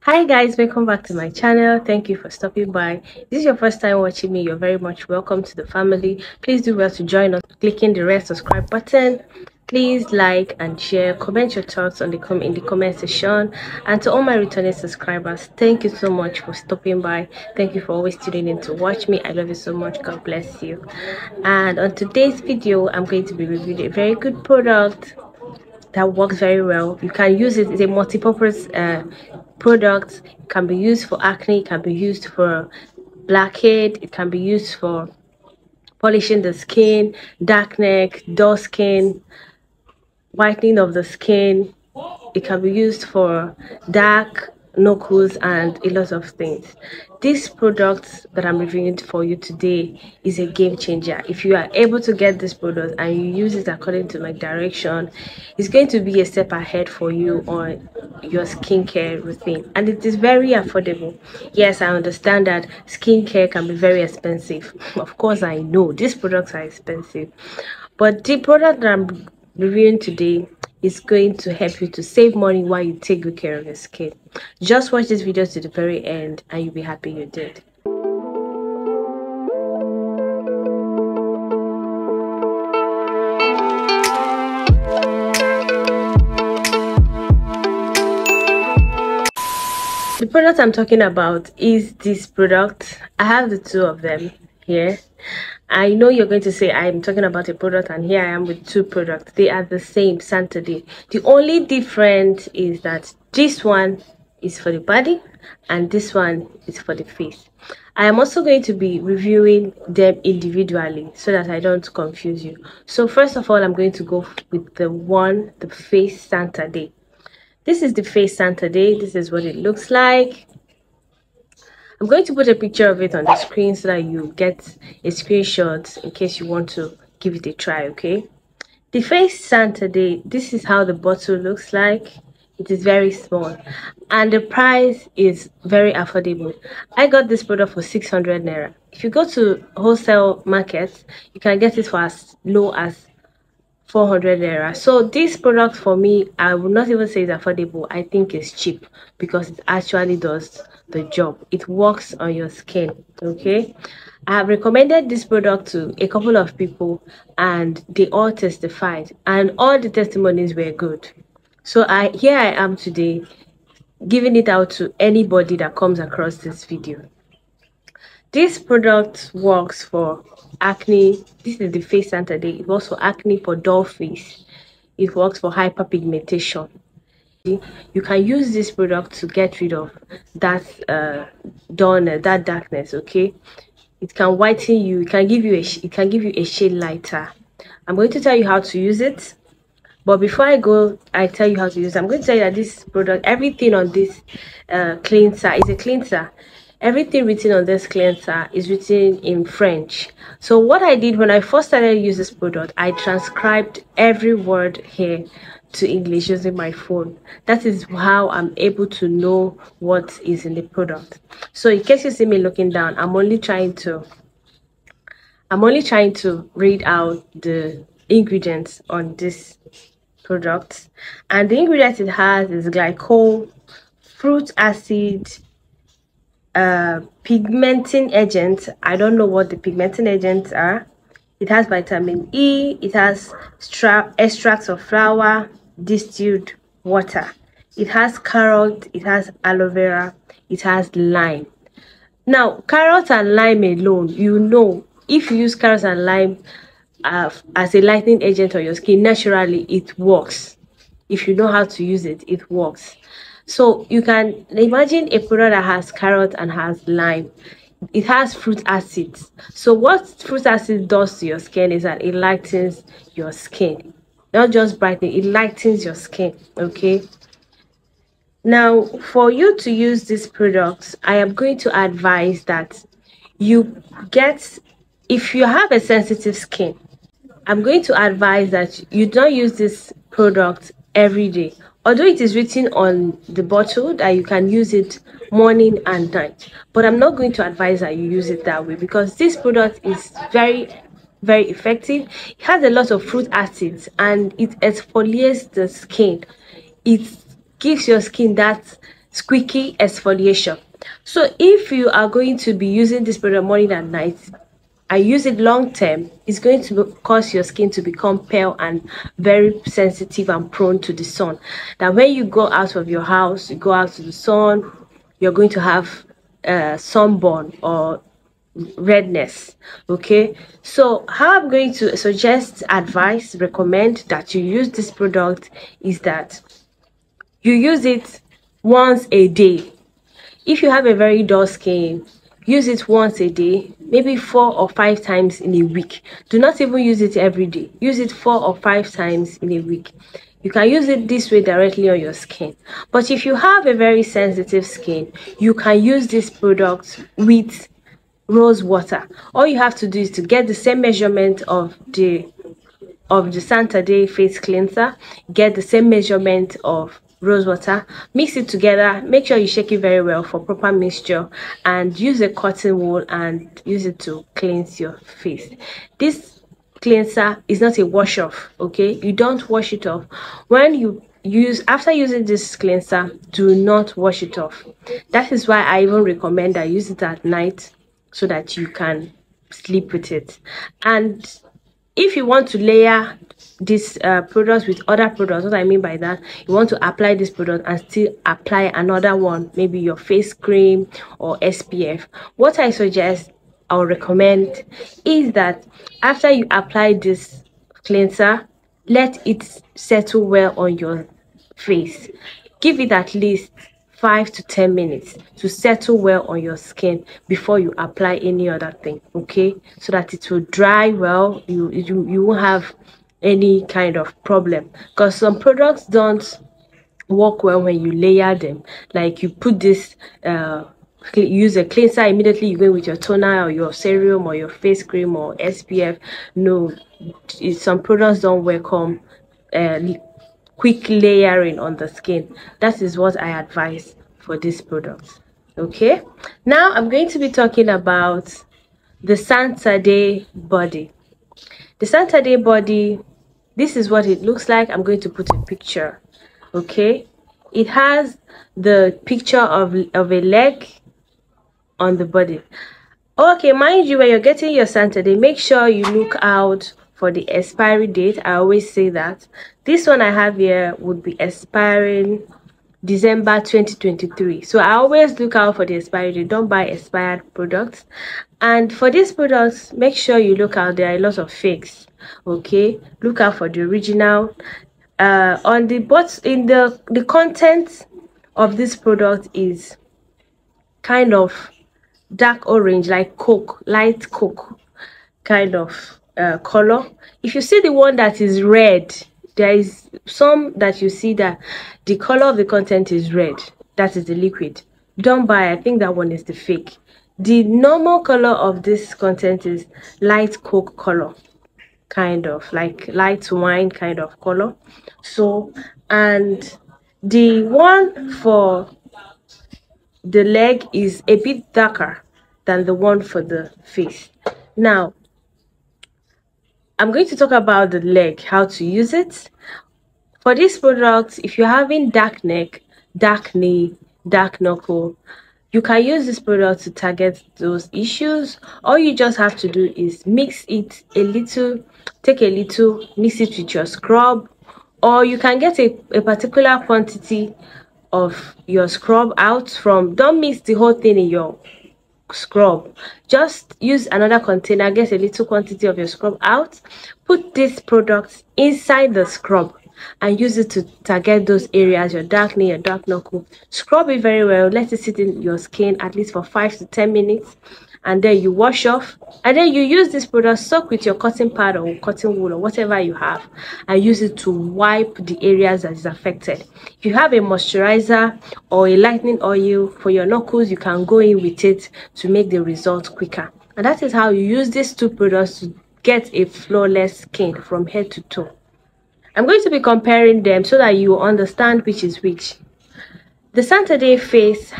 hi guys welcome back to my channel. Thank you for stopping by. If this is your first time watching me you're very much welcome to the family. Please do well to join us clicking the red subscribe button. Please like and share. Comment your thoughts on the com in the comment section. And to all my returning subscribers thank you so much for stopping by. Thank you for always tuning in to watch me. I love you so much. God bless you. And on today's video i'm going to be reviewing a very good product that works very well. You can use it. It's a multi-purpose uh, product it can be used for acne it can be used for blackhead it can be used for polishing the skin dark neck dull skin whitening of the skin. It can be used for dark knuckles and a lot of things. This product that i'm reviewing for you today is a game changer. If you are able to get this product and you use it according to my direction it's going to be a step ahead for you on your skincare routine. And it is very affordable. Yes i understand that skincare can be very expensive. Of course i know these products are expensive. But the product that i'm reviewing today is going to help you to save money while you take good care of your skin. Just watch this video to the very end and you'll be happy you did. The product I'm talking about is this product. I have the two of them here I know you're going to say I'm talking about a product and here I am with two products. They are the same Santarde. The only difference is that this one is for the body and this one is for the face. I am also going to be reviewing them individually so that I don't confuse you. So first of all, I'm going to go with the one, the face Santarde. This is the face Santarde. This is what it looks like. I'm going to put a picture of it on the screen so that you get a screenshot in case you want to give it a try, okay? The face Santarde, this is how the bottle looks like. It is very small and the price is very affordable. I got this product for 600 Naira. If you go to wholesale markets, you can get it for as low as 400 naira so this product for me i would not even say it's affordable i think it's cheap because it actually does the job it works on your skin okay i have recommended this product to a couple of people and they all testified and all the testimonies were good so i here i am today giving it out to anybody that comes across this video this product works for acne. This is the face Santarde. It works for acne for dull face. It works for hyperpigmentation. You can use this product to get rid of that uh, dullness, that darkness. Okay, it can whiten you. It can give you a. It can give you a shade lighter. I'm going to tell you how to use it. But before I go, I tell you how to use it. I'm going to tell you that this product, everything on this uh, cleanser is a cleanser everything written on this cleanser is written in french so what i did when i first started to use this product i transcribed every word here to english using my phone that is how i'm able to know what is in the product so in case you see me looking down i'm only trying to i'm only trying to read out the ingredients on this product and the ingredients it has is glycol fruit acid uh, pigmenting agents. I don't know what the pigmenting agents are. It has vitamin E, it has extracts of flower, distilled water. It has carrot, it has aloe vera, it has lime. Now, carrot and lime alone, you know, if you use carrot and lime uh, as a lightening agent on your skin, naturally it works. If you know how to use it, it works. So you can imagine a product that has carrot and has lime. It has fruit acids. So what fruit acid does to your skin is that it lightens your skin. Not just brightening, it lightens your skin. Okay. Now, for you to use this product I am going to advise that you get, if you have a sensitive skin, I'm going to advise that you don't use this product every day although it is written on the bottle that you can use it morning and night but i'm not going to advise that you use it that way because this product is very very effective. It has a lot of fruit acids and it exfoliates the skin. It gives your skin that squeaky exfoliation. So if you are going to be using this product morning and night I use it long term, it's going to cause your skin to become pale and very sensitive and prone to the sun. That when you go out of your house, you go out to the sun, you're going to have uh, sunburn or redness okay? So how i'm going to suggest advice recommend that you use this product is that you use it once a day. If you have a very dull skin use it once a day maybe four or five times in a week. Do not even use it every day. Use it four or five times in a week. You can use it this way directly on your skin. But if you have a very sensitive skin you can use this product with rose water. All you have to do is to get the same measurement of the of the Santarde face cleanser get the same measurement of rose water mix it together make sure you shake it very well for proper mixture and use a cotton wool and use it to cleanse your face. This cleanser is not a wash off okay? You don't wash it off. When you use after using this cleanser do not wash it off. That is why i even recommend i use it at night so that you can sleep with it. And if you want to layer this uh, products with other products what i mean by that you want to apply this product and still apply another one maybe your face cream or spf what i suggest or recommend is that after you apply this cleanser let it settle well on your face. Give it at least five to ten minutes to settle well on your skin before you apply any other thing okay? So that it will dry well you you, you won't have any kind of problem. Because some products don't work well when you layer them. Like you put this uh use a cleanser immediately you go with your toner or your serum or your face cream or spf no some products don't welcome uh, quick layering on the skin. That is what i advise for this product okay? Now i'm going to be talking about the Santarde body. The Santarde body this is what it looks like. I'm going to put a picture. Okay? It has the picture of of a leg on the body. Okay mind you when you're getting your Santarde, make sure you look out for the expiry date i always say that this one i have here would be expiring December 2023. So I always look out for the expiry date. Don't buy expired products. And for these products, make sure you look out. There are a lot of fakes. Okay, look out for the original. Uh, on the but in the the content of this product is kind of dark orange, like coke, light coke, kind of uh, color. If you see the one that is red, there is some that you see that the color of the content is red. That is the liquid. Don't buy i think that one is the fake. The normal color of this content is light coke color kind of like light wine kind of color. So and the one for the leg is a bit darker than the one for the face. Now I'm going to talk about the leg, how to use it. For this product, if you're having dark neck, dark knee, dark knuckle, you can use this product to target those issues. All you just have to do is mix it a little, take a little, mix it with your scrub, or you can get a, a particular quantity of your scrub out from, don't mix the whole thing in your scrub. Just use another container get a little quantity of your scrub out put this product inside the scrub and use it to target those areas your dark knee your dark knuckle. Scrub it very well let it sit in your skin at least for five to ten minutes and then you wash off and then you use this product soak with your cotton pad or cotton wool or whatever you have and use it to wipe the areas that is affected. If you have a moisturizer or a lightening oil for your knuckles you can go in with it to make the result quicker. And that is how you use these two products to get a flawless skin from head to toe. I'm going to be comparing them so that you understand which is which. The Santarde face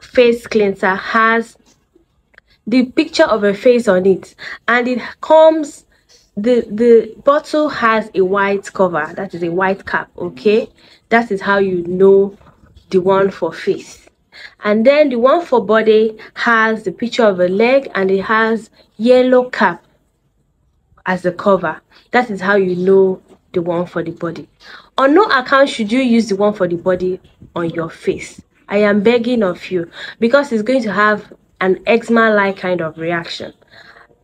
face cleanser has the picture of a face on it and it comes the the bottle has a white cover that is a white cap okay? That is how you know the one for face. And then the one for body has the picture of a leg and it has yellow cap as the cover. That is how you know the one for the body. On no account should you use the one for the body on your face. I am begging of you because it's going to have an eczema like kind of reaction.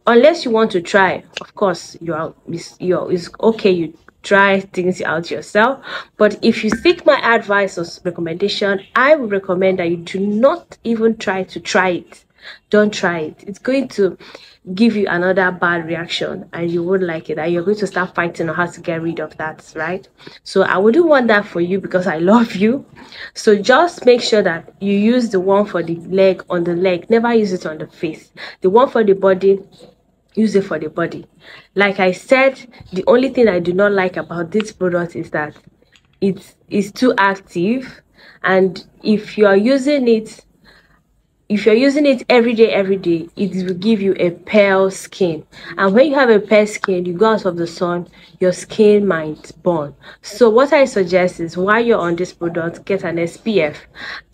Unless you want to try of course you're you're it's okay you try things out yourself. But if you seek my advice or recommendation i would recommend that you do not even try to try it don't try it. It's going to give you another bad reaction and you won't like it. And you're going to start fighting on how to get rid of that right? So i wouldn't want that for you because i love you. So just make sure that you use the one for the leg on the leg. Never use it on the face. The one for the body use it for the body. Like i said the only thing i do not like about this product is that it is too active. And if you are using it if you're using it every day every day it will give you a pale skin. And when you have a pale skin you go out of the sun your skin might burn. So what i suggest is while you're on this product get an spf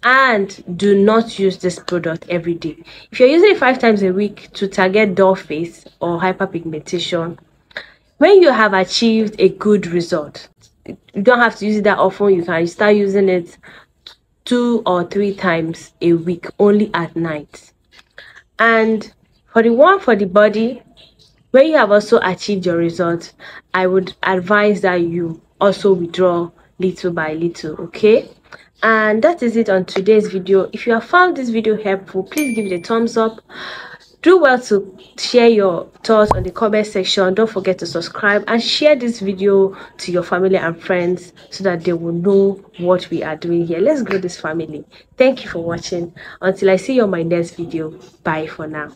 and do not use this product every day. If you're using it five times a week to target dull face or hyperpigmentation when you have achieved a good result you don't have to use it that often you can start using it two or three times a week only at night. And for the one for the body when you have also achieved your result i would advise that you also withdraw little by little okay? And that is it on today's video. If you have found this video helpful please give it a thumbs up do well to share your thoughts on the comment section. Don't forget to subscribe and share this video to your family and friends so that they will know what we are doing here. Let's grow this family. Thank you for watching. Until i see you on my next video. Bye for now